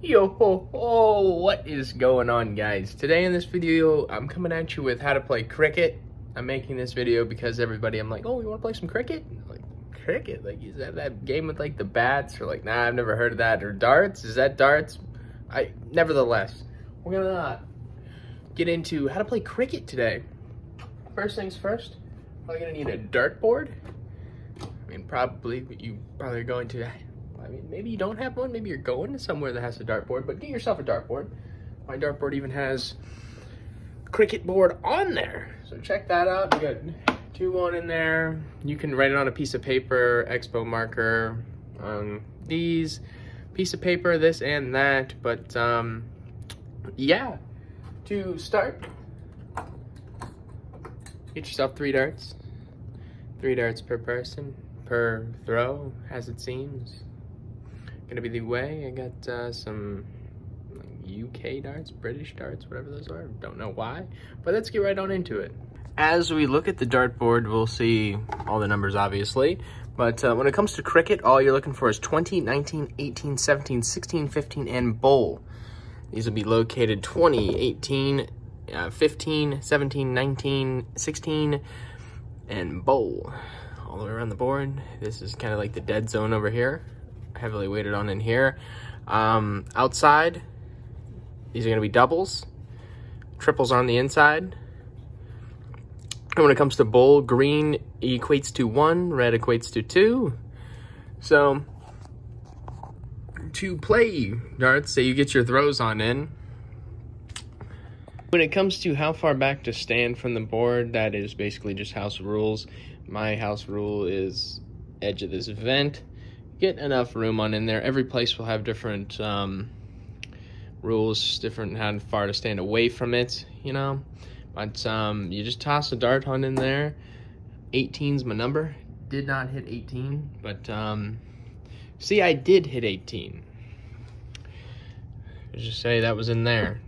Yo ho ho, what is going on guys? Today in this video, I'm coming at you with how to play cricket. I'm making this video because everybody, I'm like, oh, you wanna play some cricket? Like, cricket? Like, is that that game with like the bats? Or like, nah, I've never heard of that. Or darts? Is that darts? I, nevertheless, we're gonna get into how to play cricket today. First things first, probably gonna need a dartboard. I mean, probably, you probably are going to I mean, maybe you don't have one. Maybe you're going to somewhere that has a dartboard, but get yourself a dartboard. My dartboard even has cricket board on there. So check that out. You got two on in there. You can write it on a piece of paper, expo marker, um, these, piece of paper, this and that. But um, yeah, to start, get yourself three darts. Three darts per person, per throw, as it seems gonna be the way. I got uh, some UK darts, British darts, whatever those are. Don't know why, but let's get right on into it. As we look at the dartboard, we'll see all the numbers, obviously. But uh, when it comes to cricket, all you're looking for is 20, 19, 18, 17, 16, 15, and bowl. These will be located 20, 18, uh, 15, 17, 19, 16, and bowl. All the way around the board. This is kind of like the dead zone over here heavily weighted on in here. Um, outside, these are going to be doubles. Triples on the inside. And when it comes to bowl, green equates to one, red equates to two. So, to play darts, say you get your throws on in. When it comes to how far back to stand from the board, that is basically just house rules. My house rule is edge of this vent get enough room on in there. Every place will have different um, rules, different how far to stand away from it, you know. But um, you just toss a dart on in there. 18's my number. Did not hit 18, but um, see, I did hit 18. Let's just say that was in there.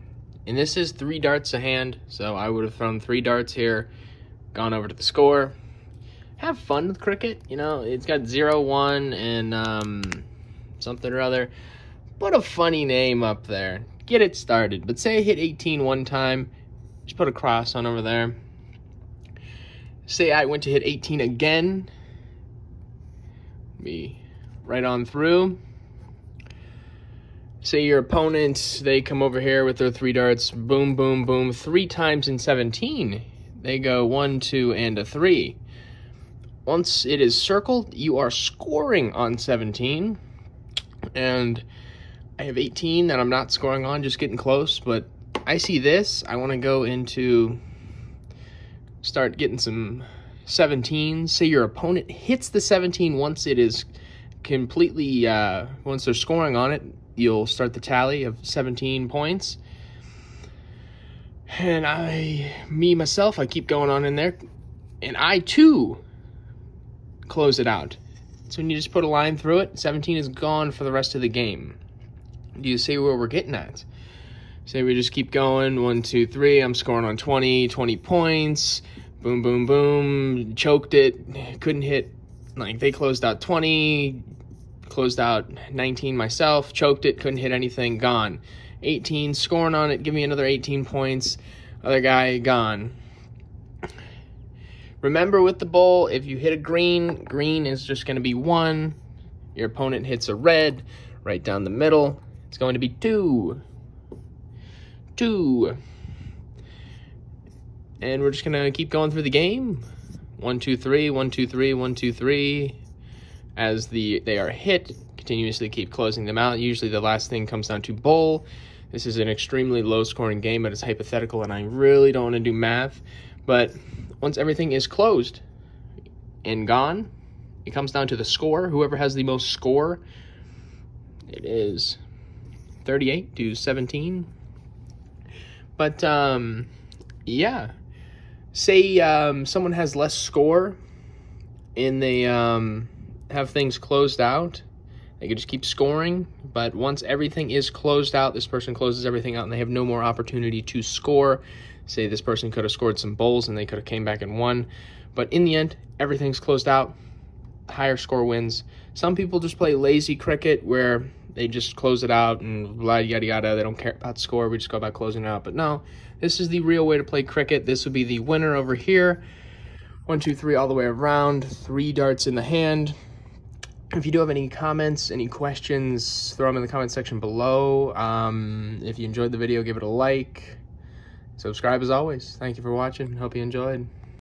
And this is three darts a hand, so I would have thrown three darts here, gone over to the score, have fun with cricket. You know, it's got zero one and um, something or other. Put a funny name up there. Get it started. But say I hit 18 one time, just put a cross on over there. Say I went to hit 18 again. Me right on through. Say your opponents, they come over here with their three darts, boom, boom, boom, three times in 17. They go one, two, and a three. Once it is circled, you are scoring on 17. And I have 18 that I'm not scoring on, just getting close. But I see this. I want to go into start getting some 17s. Say your opponent hits the 17 once it is completely, uh, once they're scoring on it, you'll start the tally of 17 points. And I, me, myself, I keep going on in there. And I, too, close it out. So when you just put a line through it, 17 is gone for the rest of the game. Do you see where we're getting at? Say we just keep going, one, two, three, I'm scoring on 20, 20 points, boom, boom, boom, choked it, couldn't hit, like they closed out 20, closed out 19 myself, choked it, couldn't hit anything, gone. 18, scoring on it, give me another 18 points, other guy, gone. Remember with the bowl, if you hit a green, green is just going to be one. Your opponent hits a red, right down the middle. It's going to be two. Two. And we're just going to keep going through the game. One, two, three, one, two, three, one, two, three. As the they are hit, continuously keep closing them out. Usually the last thing comes down to bowl. This is an extremely low scoring game, but it's hypothetical, and I really don't want to do math. But once everything is closed and gone, it comes down to the score. Whoever has the most score, it is 38 to 17. But, um, yeah. Say um, someone has less score and they um, have things closed out. They could just keep scoring, but once everything is closed out, this person closes everything out and they have no more opportunity to score say this person could have scored some bowls and they could have came back and won. But in the end, everything's closed out. Higher score wins. Some people just play lazy cricket where they just close it out and blah, yada, yada. They don't care about score. We just go about closing it out. But no, this is the real way to play cricket. This would be the winner over here. One, two, three, all the way around. Three darts in the hand. If you do have any comments, any questions, throw them in the comment section below. Um, if you enjoyed the video, give it a like. Subscribe as always. Thank you for watching. Hope you enjoyed.